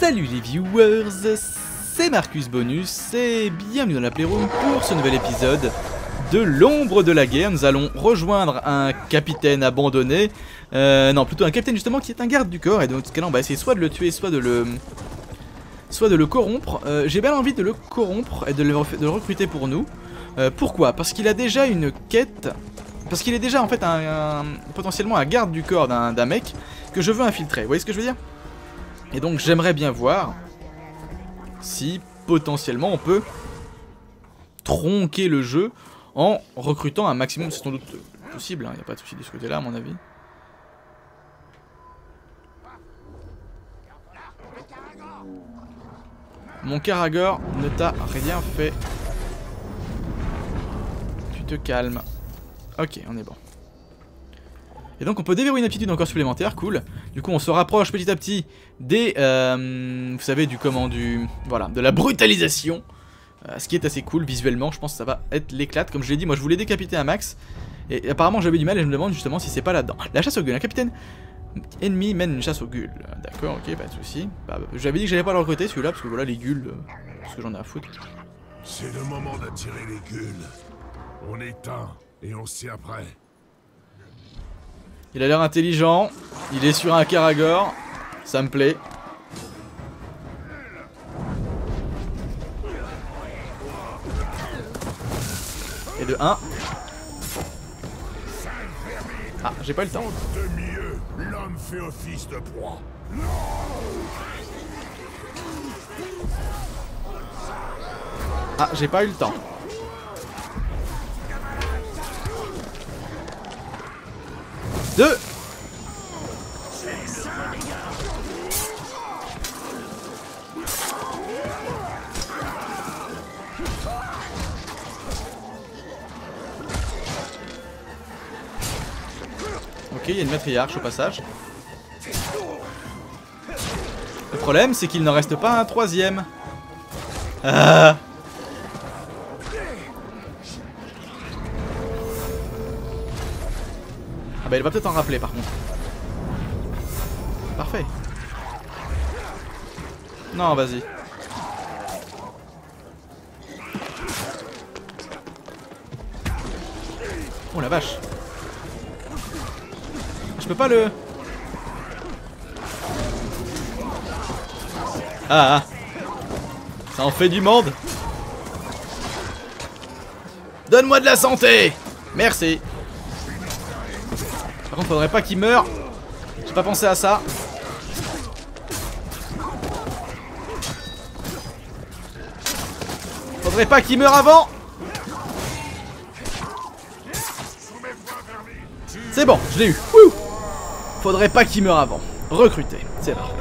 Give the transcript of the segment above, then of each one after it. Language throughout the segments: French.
Salut les viewers, c'est Marcus Bonus et bienvenue dans la Playroom pour ce nouvel épisode de l'ombre de la guerre. Nous allons rejoindre un capitaine abandonné, euh, non plutôt un capitaine justement qui est un garde du corps et dans ce cas là on va essayer soit de le tuer, soit de le... Soit de le corrompre. Euh, J'ai bien envie de le corrompre et de le, recruter pour nous. Euh, pourquoi? Parce qu'il a déjà une quête parce qu'il est déjà en fait un, potentiellement un garde du corps d'un mec que je veux infiltrer. Vous voyez ce que je veux dire? Et donc j'aimerais bien voir si potentiellement on peut tronquer le jeu en recrutant un maximum. C'est sans doute possible, il hein, n'y a pas de souci de ce côté-là à mon avis. Mon Karagor ne t'a rien fait. Tu te calmes. Ok, on est bon. Et donc on peut déverrouiller une aptitude encore supplémentaire, cool. Du coup on se rapproche petit à petit des... Euh, vous savez, du comment, du... Voilà, de la brutalisation. Euh, ce qui est assez cool visuellement, je pense que ça va être l'éclate. Comme je l'ai dit, moi je voulais décapiter un max. Et apparemment j'avais du mal et je me demande justement si c'est pas là-dedans. La chasse au gueule, un capitaine ennemi mène une chasse au gueules. D'accord, ok, pas de soucis. Bah, j'avais dit que j'allais pas le recruter celui-là, parce que voilà, les gueules, euh, ce que j'en ai à foutre. C'est le moment d'attirer les gueules. On éteint et on s'y après. Il a l'air intelligent. Il est sur un Karagor. Ça me plaît. Et de 1. Ah, j'ai pas eu le temps. L'homme fait office de proie. Ah, j'ai pas eu le temps. Deux Ok, il y a une matriarche au passage. Le problème, c'est qu'il n'en reste pas un troisième. Ah Ah bah il va peut-être en rappeler par contre. Parfait. Non, vas-y. Oh la vache. Je peux pas le... Ah, ah. Ça en fait du monde. Donne-moi de la santé Merci faudrait pas qu'il meure. J'ai pas pensé à ça. Faudrait pas qu'il meure avant. C'est bon, je l'ai eu. Faudrait pas qu'il meure avant. Recruter, c'est parfait.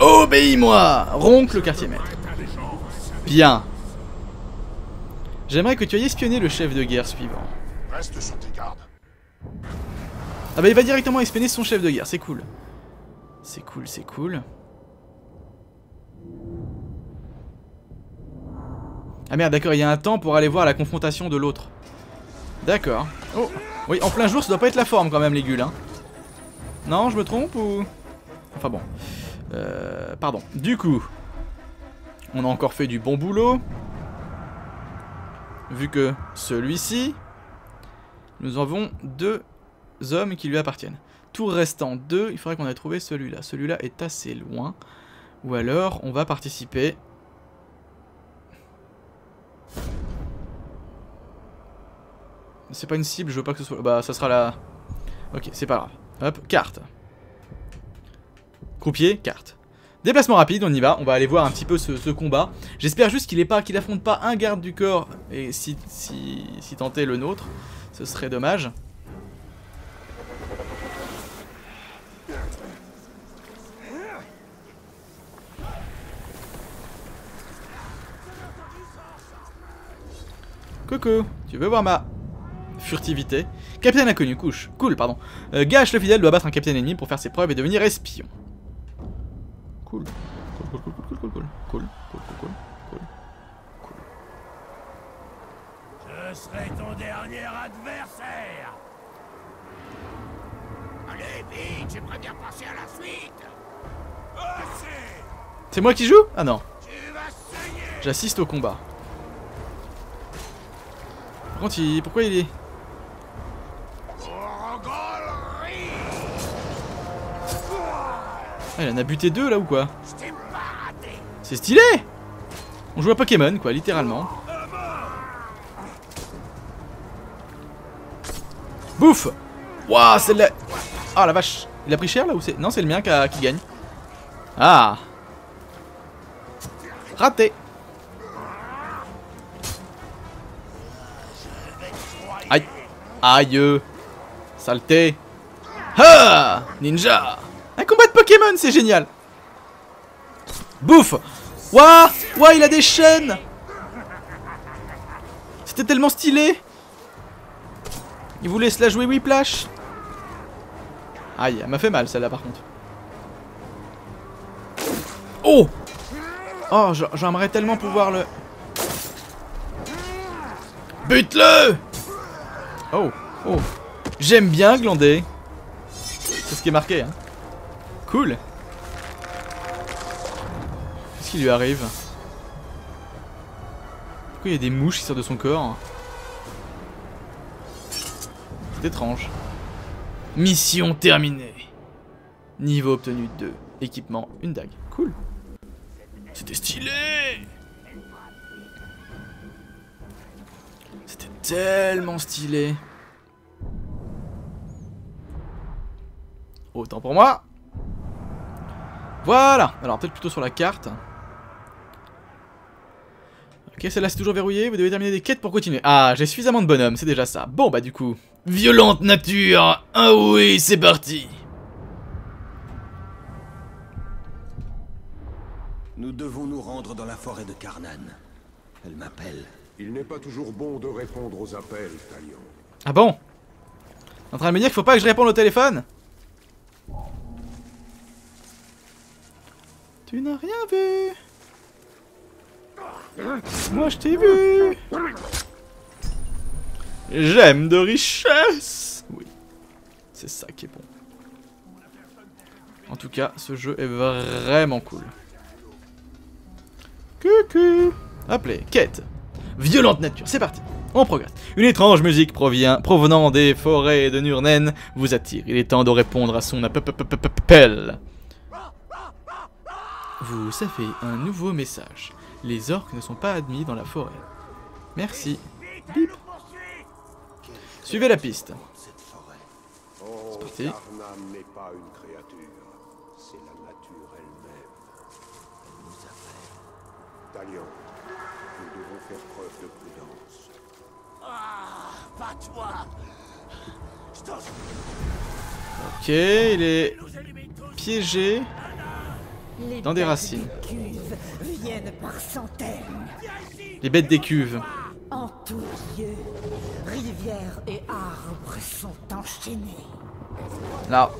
Obéis-moi Roncle le quartier maître. Bien. J'aimerais que tu ailles espionner le chef de guerre suivant. Reste sur. Ah bah il va directement espionner son chef de guerre, c'est cool. C'est cool, c'est cool. Ah merde, d'accord, il y a un temps pour aller voir la confrontation de l'autre. D'accord. Oh, oui, en plein jour, ça doit pas être la forme quand même, les gueules, hein. Non, je me trompe ou... Enfin bon. Euh, pardon. Du coup, on a encore fait du bon boulot. Vu que celui-ci, nous en avons deux hommes qui lui appartiennent. Tour restant 2, il faudrait qu'on ait trouvé celui-là. Celui-là est assez loin. Ou alors, on va participer. C'est pas une cible, je veux pas que ce soit... Bah, ça sera la... Ok, c'est pas grave. Hop, carte. Croupier, carte. Déplacement rapide, on y va, on va aller voir un petit peu ce, combat. J'espère juste qu'il qu'il affronte pas un garde du corps, et si, si, si le nôtre, ce serait dommage. Coucou, tu veux voir ma furtivité? Capitaine inconnu, couche. Cool, pardon. Euh, Gâche le fidèle doit battre un capitaine ennemi pour faire ses preuves et devenir espion. Cool. Cool, cool, cool, cool, cool, cool. Cool, cool, cool, cool. Cool. Je serai ton dernier adversaire Allez, vite, j'aimerais bien passer à la suite C'est moi qui joue? Ah non. J'assiste au combat. Contre, il... pourquoi il est... Ah, il en a buté deux là ou quoi? C'est stylé! On joue à Pokémon quoi, littéralement. Bouffe! Waouh, c'est le... Ah la vache! Il a pris cher là ou c'est... Non, c'est le mien qui gagne. Ah! Raté Aïe Saleté. Ah Ninja. Un combat de Pokémon, c'est génial. Bouffe. Waouh Waouh, il a des chaînes. C'était tellement stylé. Il voulait se la jouer Whiplash. Aïe, elle m'a fait mal celle-là par contre. Oh. Oh, j'aimerais tellement pouvoir le... Bute-le Oh, oh. J'aime bien glander. C'est ce qui est marqué, hein. Cool. Qu'est-ce qui lui arrive? Pourquoi il y a des mouches qui sortent de son corps? C'est étrange. Mission terminée. Niveau obtenu 2. Équipement, une dague. Cool. C'était stylé tellement stylé. Autant pour moi. Voilà Alors peut-être plutôt sur la carte. Ok, celle-là c'est toujours verrouillé, vous devez terminer des quêtes pour continuer. Ah, j'ai suffisamment de bonhommes, c'est déjà ça. Bon bah du coup... Violente nature Ah oui, c'est parti Nous devons nous rendre dans la forêt de Karnan. Elle m'appelle. Il n'est pas toujours bon de répondre aux appels, Talion. Ah bon? En train de me dire qu'il faut pas que je réponde au téléphone? Tu n'as rien vu. Moi je t'ai vu. J'aime de richesse. Oui, c'est ça qui est bon. En tout cas, ce jeu est vraiment cool. Coucou Appelez, quête Violente nature, c'est parti on progresse. Une étrange musique provient, provenant des forêts de Nurnen vous attire. Il est temps de répondre à son appel. Vous savez un nouveau message. Les orques ne sont pas admis dans la forêt. Merci. Bip. Suivez la piste. Parti. n'est pas une créature, c'est la nature elle-même. Elle nous appelle. Talion, nous devons faire preuve de prudence. Ah, pas toi Ok, il est piégé Dans des bêtes racines. les bêtes des cuves. En tous lieux, rivières et arbres sont enchaînés. Là,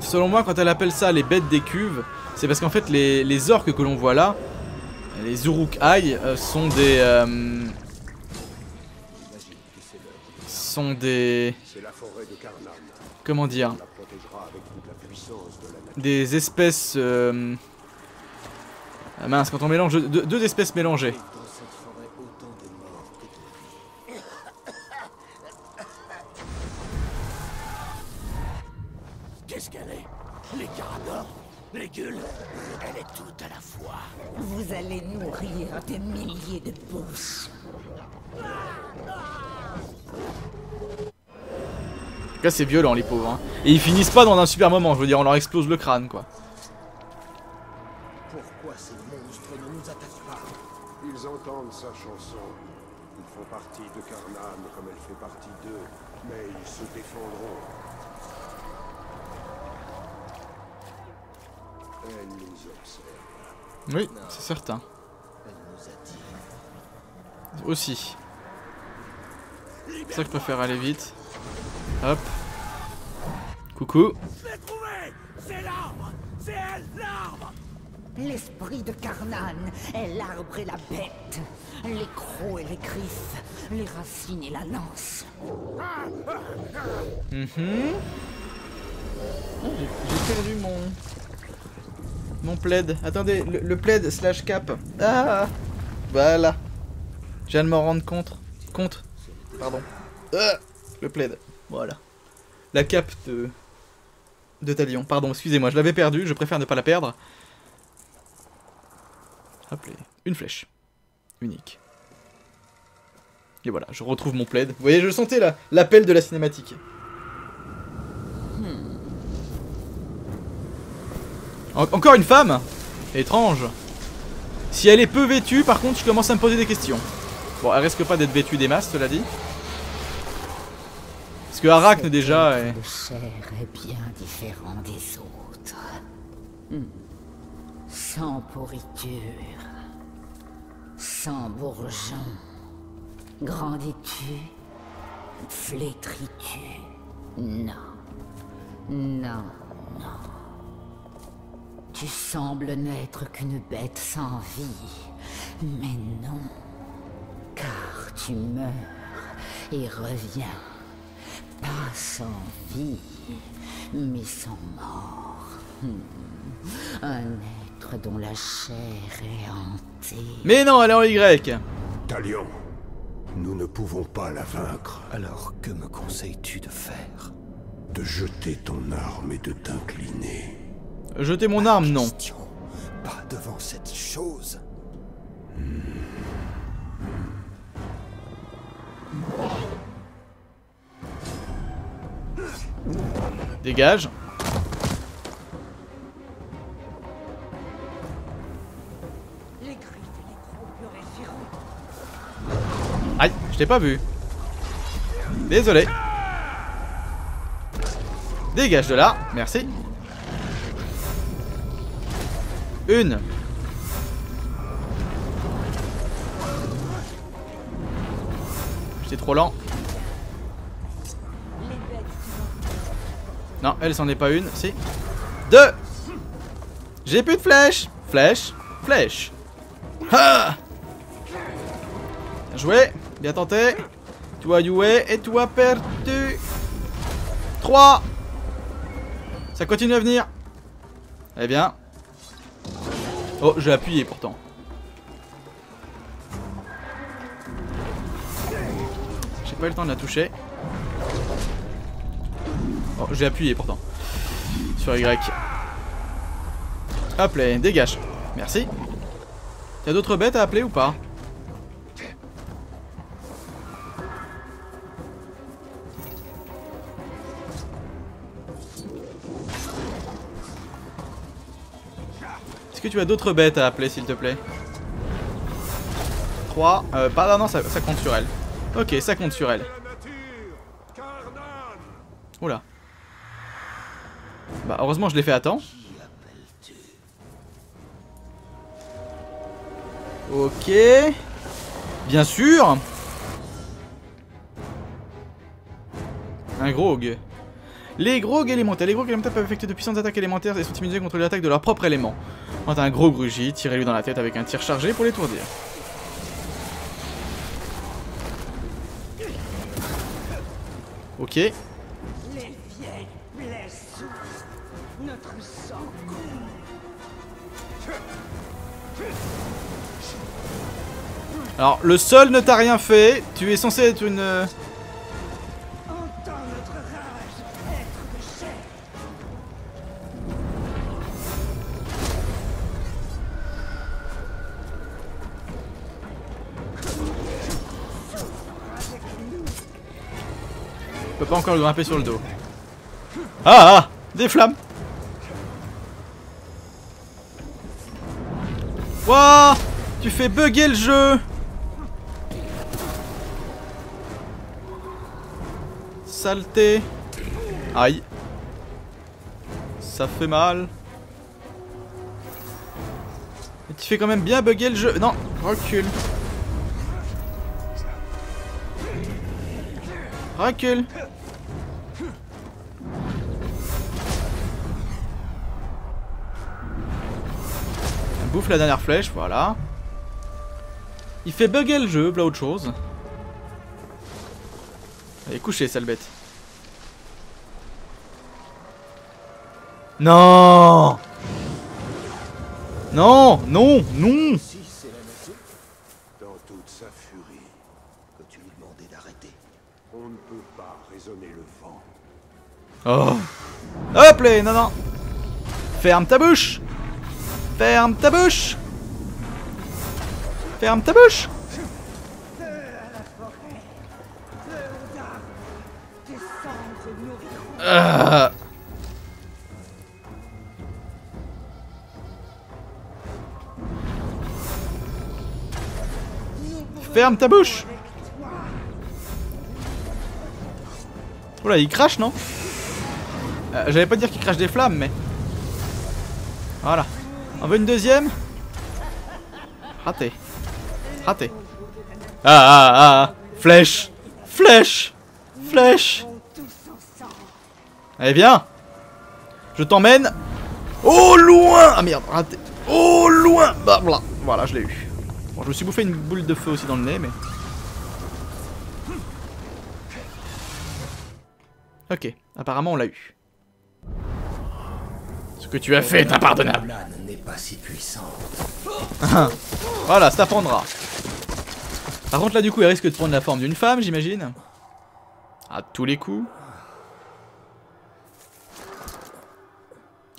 selon moi, quand elle appelle ça les bêtes des cuves, c'est parce qu'en fait, les, les orques que l'on voit là, les Uruk-hai, euh, sont des... euh, sont des... C'est la forêt de Karnan. Comment dire On la protégera avec toute la puissance de la nature. Des espèces... euh, ah mince, quand on mélange deux, deux espèces mélangées. Qu'est-ce qu'elle est? Les Caradors Les gueules? Elle est toute à la fois. Vous allez nourrir des milliers de bouches. En tout cas, c'est violent, les pauvres. hein. Et ils finissent pas dans un super moment, je veux dire, on leur explose le crâne, quoi. Pourquoi ces monstres ne nous attaquent pas Ils entendent sa chanson. Ils font partie de Karnan comme elle fait partie d'eux. Mais ils se défendront. Elle nous observe. Oui, c'est certain. Elle nous attire. Aussi. C'est ça que je préfère aller vite. Hop. Coucou. Je l'ai trouvé C'est l'arbre C'est elle, l'arbre L'esprit de Karnan est l'arbre et la bête. Les crocs et les griffes. Les racines et la lance. Mhm. Oh, j'ai- perdu mon... Mon plaid. Attendez, le, le plaid slash cap. Ah Voilà. Je viens de m'en rendre compte. Compte. Pardon. Ah le plaid. Voilà. La cape de... De Talion. Pardon, excusez-moi, je l'avais perdu, je préfère ne pas la perdre. Là. Une flèche. Unique. Et voilà, je retrouve mon plaid. Vous voyez, je sentais la- l'appel de la cinématique. En- encore une femme? Étrange. Si elle est peu vêtue, par contre, je commence à me poser des questions. Bon, elle risque pas d'être vêtue des masses, cela dit. Que Arachne, déjà, est... Le chair est bien différent des autres. Hmm. Sans pourriture. Sans bourgeon. Grandis-tu Flétris-tu? Non. Non, non. Tu sembles n'être qu'une bête sans vie. Mais non. Car tu meurs et reviens. Pas sans vie, mais sans mort. Hmm. Un être dont la chair est hantée. Mais non, elle est en Y Talion, nous ne pouvons pas la vaincre. Alors que me conseilles-tu de faire? De jeter ton arme et de t'incliner. Jeter mon arme, non. Pas devant cette chose. Dégage. Aïe, je t'ai pas vu. Désolé. Dégage de là, merci. Une. J'étais trop lent. Non, elle c'en est pas une, si. Deux J'ai plus de flèches Flèche, flèche. Bien joué, bien tenté. Toi joué et toi perdu. 3 Ça continue à venir. Eh bien. Oh, j'ai appuyé pourtant. J'ai pas eu le temps de la toucher. J'ai appuyé pourtant. Sur Y. Hop là, dégage. Merci. Y'a d'autres bêtes à appeler ou pas Est-ce que tu as d'autres bêtes à appeler s'il te plaît 3. Euh, pas, non, non, ça, ça compte sur elle. Ok, ça compte sur elle. Oula. Bah heureusement je l'ai fait à temps. Ok. Bien sûr. Un grog. Les grogs élémentaires. Les grogs élémentaires peuvent effectuer de puissantes attaques élémentaires et sont immunisés contre l'attaque de leur propre élément. Quand un gros grugit, tirez-lui dans la tête avec un tir chargé pour l'étourdir. Ok. Notre sang coule. Alors, le sol ne t'a rien fait. Tu es censé être une... euh. Je peux pas encore le grimper sur le dos. Ah, ah Des flammes Wouah Tu fais bugger le jeu. Saleté. Aïe. Ça fait mal. Et tu fais quand même bien bugger le jeu. Non Recule. Recule Bouffe la dernière flèche, voilà. Il fait bugger le jeu, voilà autre chose. Allez, couchez, sale bête. Non Non, non, non on ne peut pas raisonner le vent. Oh Hop là, non, non Ferme ta bouche Ferme ta bouche Ferme ta bouche. Euh. Ferme ta bouche Oula, il crache, non? Euh, J'allais pas dire qu'il crache des flammes, mais... Voilà. On veut une deuxième? Raté. Raté. Ah, ah, ah, ah. Flèche Flèche Flèche. Allez, viens Je t'emmène au loin Ah merde, raté. Au loin Bah, voilà. Voilà, je l'ai eu. Bon, je me suis bouffé une boule de feu aussi dans le nez, mais... Ok, apparemment on l'a eu. Ce que tu as fait est impardonnable. N'est pas si puissante. Voilà, ça prendra. Par contre là du coup, il risque de prendre la forme d'une femme, j'imagine. À tous les coups.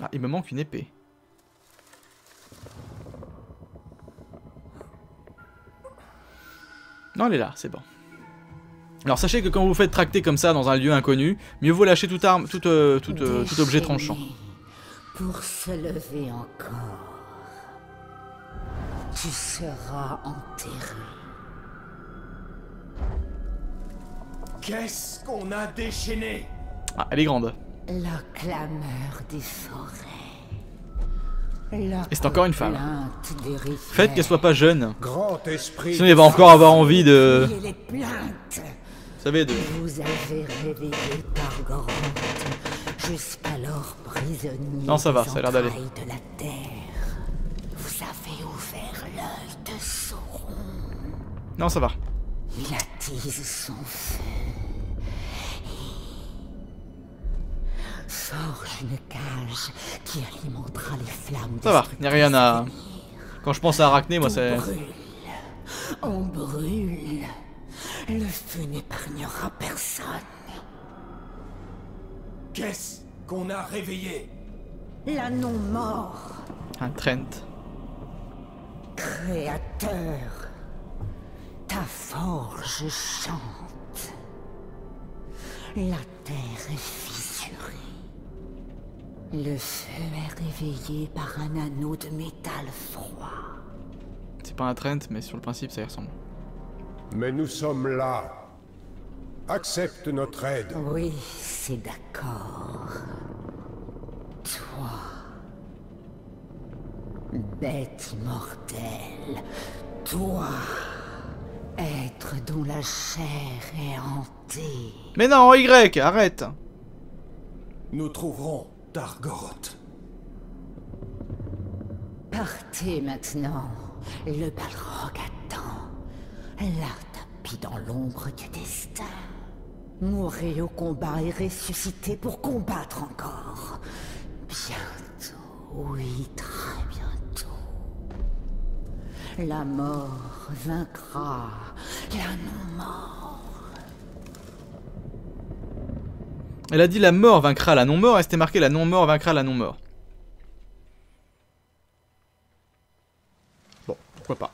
Ah, il me manque une épée. Non, elle est là, c'est bon. Alors sachez que quand vous vous faites tracter comme ça dans un lieu inconnu, mieux vaut lâcher toute arme, tout, euh, tout, euh, tout objet tranchant. Pour se lever encore. Tu seras enterré. Qu'est-ce qu'on a déchaîné? Ah, elle est grande. La clameur des forêts. La Et c'est encore une femme. Faites qu'elle soit pas jeune. Grand esprit. Sinon il va encore avoir envie de... Et les plaintes. Vous savez, de... Vous avez réveillé Targoroth, jusqu'alors prisonnier Non, ça va, ça a l'air d'aller. de la terre. Vous avez ouvert l'œil de Sauron. Non, ça va. Il attise son feu. Forge une cage qui alimentera les flammes Ça va, y a rien à... Quand je pense à Arachné, moi c'est... brûle. On brûle. Le feu n'épargnera personne. Qu'est-ce qu'on a réveillé? La non-mort, Un Trent. créateur. Ta forge chante. La terre est fissurée. Le feu est réveillé par un anneau de métal froid. C'est pas un Trent, mais sur le principe ça y ressemble. Mais nous sommes là. Accepte notre aide. Oui, c'est d'accord. Toi, bête immortelle, toi, être dont la chair est hantée. Mais non, Y, arrête Nous trouverons Targoroth. Partez maintenant, le Balrog attend. La tapis dans l'ombre du destin. Mourrez au combat et ressuscitez pour combattre encore. Bientôt, oui, très bientôt. La mort vaincra la non-mort. Elle a dit la mort vaincra la non-mort, et c'était marqué la non-mort vaincra la non-mort. Bon, pourquoi pas.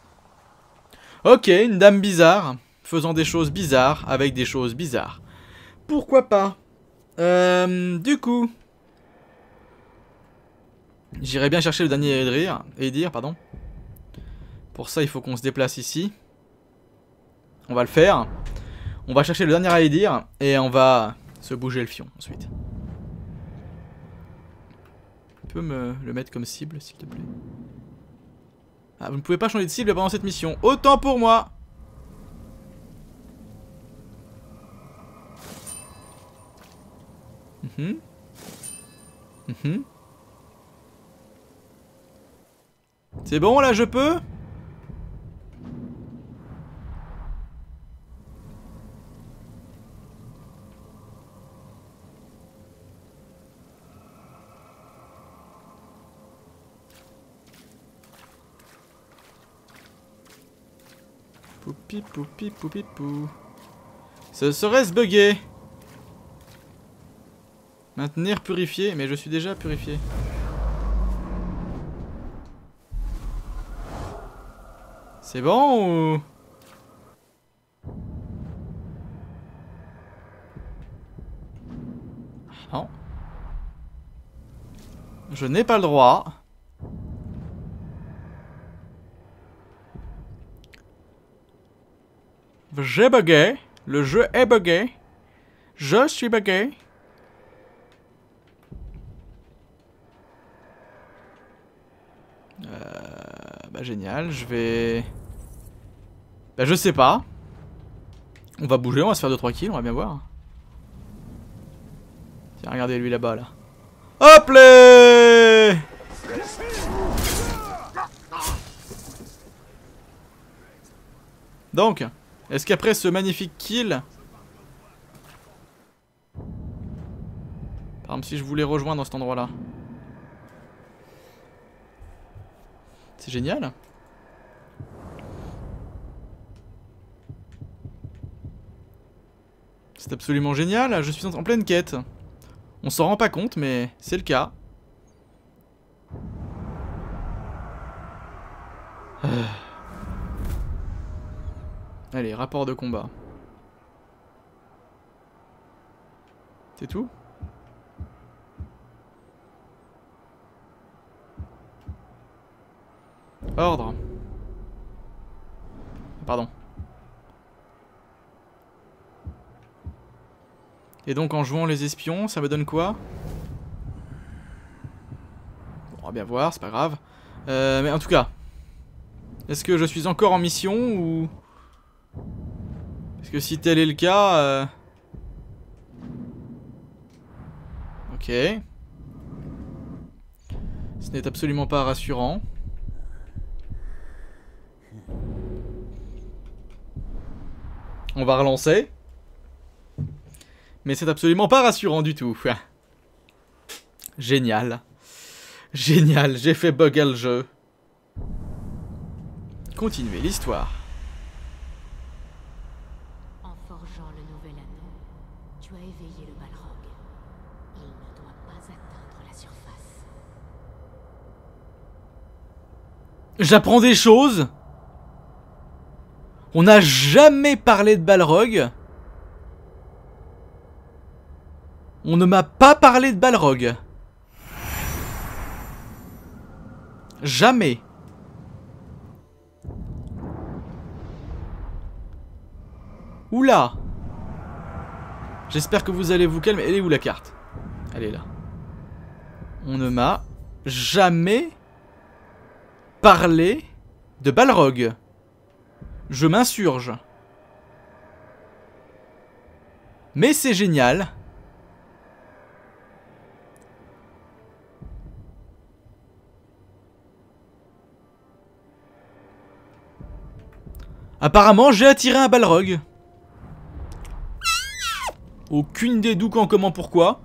Ok, une dame bizarre, faisant des choses bizarres avec des choses bizarres. Pourquoi pas Euh, Du coup... J'irai bien chercher le dernier Edir, Edir, pardon. Pour ça, il faut qu'on se déplace ici. On va le faire. On va chercher le dernier Edir, et on va se bouger le fion ensuite. Tu peux me le mettre comme cible, s'il te plaît? Ah, vous ne pouvez pas changer de cible pendant cette mission. Autant pour moi Mhm. Mhm. C'est bon là, je peux? Poupi poupi poupi pou. Ce serait se bugger Maintenir purifié, mais je suis déjà purifié. C'est bon ou... Non. Je n'ai pas le droit. J'ai bugué. Le jeu est bugué. Je suis bugué. Génial, je vais... Bah je sais pas. On va bouger, on va se faire 2-3 kills, on va bien voir. Tiens, regardez lui là-bas là. Hop les Donc, est-ce qu'après ce magnifique kill... Par exemple, si je voulais rejoindre cet endroit-là... C'est génial. C'est absolument génial, je suis en pleine quête. On s'en rend pas compte, mais c'est le cas. Allez, rapport de combat. C'est tout? Pardon. Et donc en jouant les espions, ça me donne quoi? On va bien voir, c'est pas grave. Euh, mais en tout cas, est-ce que je suis encore en mission ou... Parce que si tel est le cas... Euh... Ok. Ce n'est absolument pas rassurant. On va relancer. Mais c'est absolument pas rassurant du tout. Génial. Génial, j'ai fait bugger le jeu. Continuez l'histoire. En forgeant le nouvel anneau, tu as éveillé le Balrog. Il ne doit pas atteindre la surface. J'apprends des choses On n'a jamais parlé de Balrog On ne m'a pas parlé de Balrog. Jamais. Oula J'espère que vous allez vous calmer. Elle est où la carte? Elle est là. On ne m'a jamais parlé de Balrog. Je m'insurge. Mais c'est génial. Apparemment, j'ai attiré un balrog. Aucune idée d'où, quand, comment, pourquoi.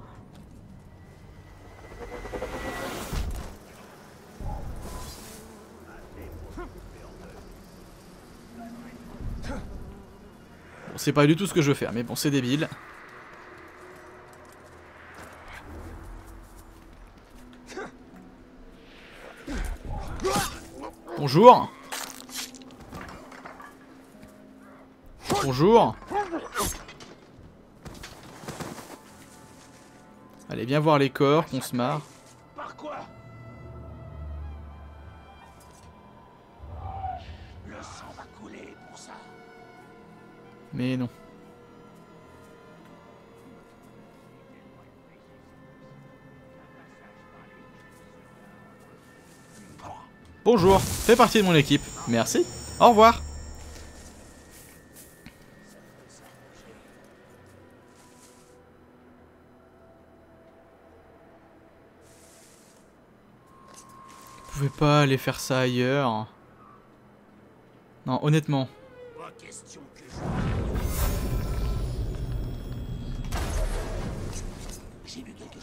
C'est pas du tout ce que je veux faire, mais bon, c'est débile. Bonjour. Bonjour. Allez, viens voir les corps, qu'on se marre. Mais non. Bonjour, fais partie de mon équipe. Merci. Au revoir. Vous pouvez pas aller faire ça ailleurs. Non, honnêtement. Pas question que je...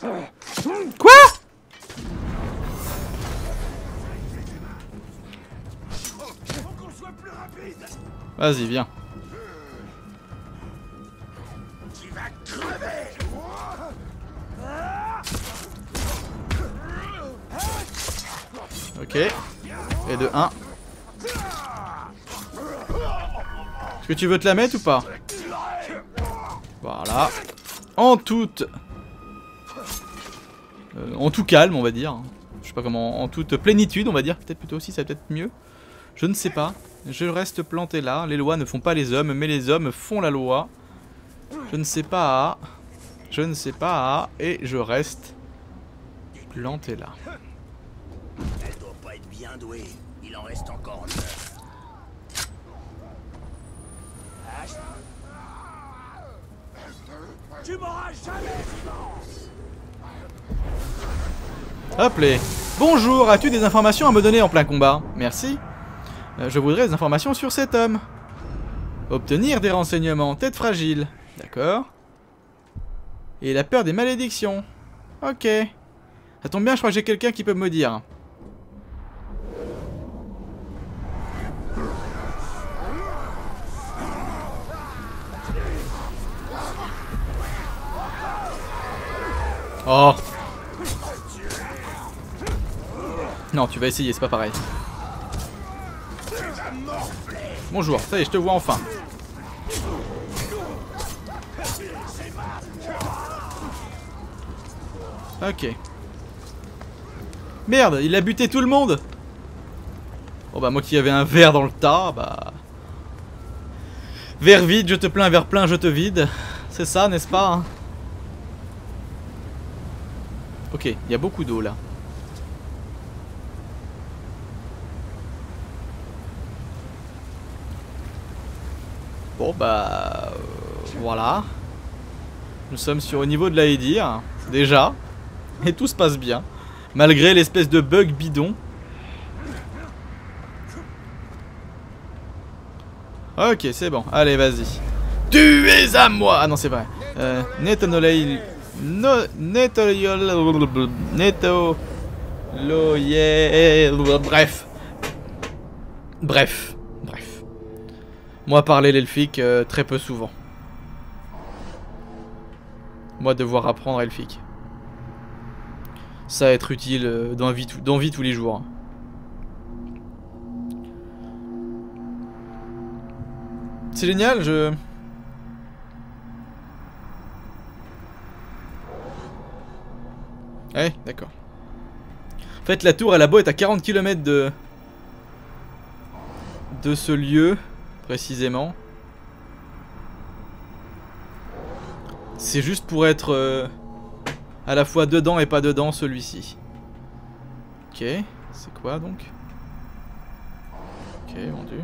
Quoi? Vas-y, viens. Tu vas crever Ok. Et de 1. Est-ce que tu veux te la mettre ou pas? Voilà. En toute... euh, en tout calme, on va dire. Je sais pas comment... En toute plénitude, on va dire. Peut-être plutôt aussi, ça peut être mieux. Je ne sais pas. Je reste planté là. Les lois ne font pas les hommes, mais les hommes font la loi. Je ne sais pas. Je ne sais pas. Et je reste planté là. Elle doit pas être bien douée. Il en reste encore. Tu m'auras jamais Hop les Bonjour, as-tu des informations à me donner en plein combat? Merci. Euh, je voudrais des informations sur cet homme. Obtenir des renseignements, tête fragile. D'accord. Et la peur des malédictions. Ok. Ça tombe bien, je crois que j'ai quelqu'un qui peut me dire. Oh Non, tu vas essayer, c'est pas pareil. Bonjour, ça y est, je te vois enfin. Ok. Merde, il a buté tout le monde Bon bah moi qui avais un verre dans le tas, bah... Verre vide, je te plains, verre plein, je te vide. C'est ça, n'est-ce pas hein? Ok, il y a beaucoup d'eau là. Bon bah... euh, voilà. Nous sommes sur au niveau de la Edir, déjà. Et tout se passe bien. Malgré l'espèce de bug bidon. Ok, c'est bon. Allez, vas-y. Tu es à moi Ah non, c'est vrai. Euh, Netonolei... No... Neto... Bref. Bref. Moi parler l'elfique euh, très peu souvent. Moi devoir apprendre elfique. Ça être utile euh, dans, la vie, dans vie tous les jours. C'est génial, je... Ouais, d'accord. En fait, la tour, elle a beau être à 40 km de... de ce lieu, précisément. C'est juste pour être euh, à la fois dedans et pas dedans, celui-ci. Ok, c'est quoi donc? Ok, vendu.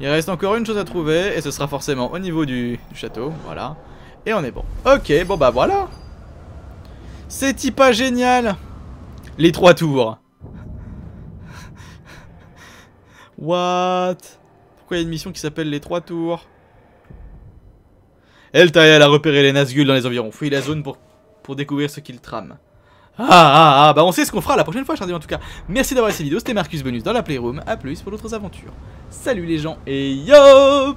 Il reste encore une chose à trouver, et ce sera forcément au niveau du, du château, voilà. Et on est bon. Ok, bon bah voilà C'est pas génial Les trois tours What? Pourquoi il y a une mission qui s'appelle les trois tours Eltael a repéré les Nazgûl dans les environs. Fouille la zone pour, découvrir ce qu'ils trament. Ah ah ah, bah on sait ce qu'on fera la prochaine fois, chers amis, en tout cas. Merci d'avoir vu cette vidéo, c'était Marcus Bonus dans la Playroom. A plus pour d'autres aventures. Salut les gens et yop